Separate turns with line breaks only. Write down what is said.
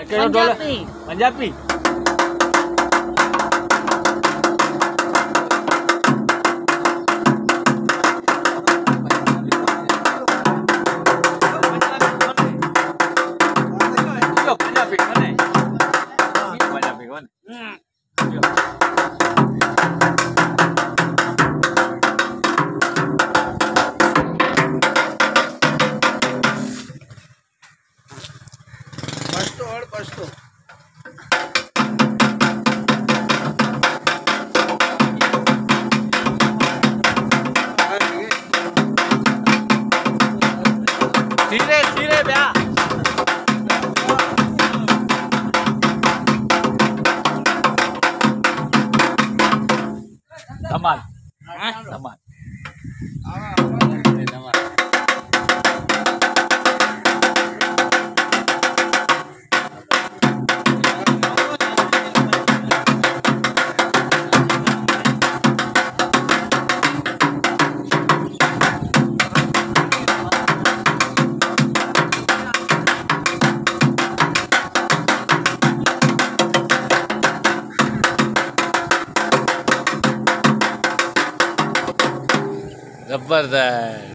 આ કયો ઢોલ પંજાબી
पछतो और पछतो
सीधे सीधे ब्याह धमाल धमाल। ஜப்பர்தஸ்த்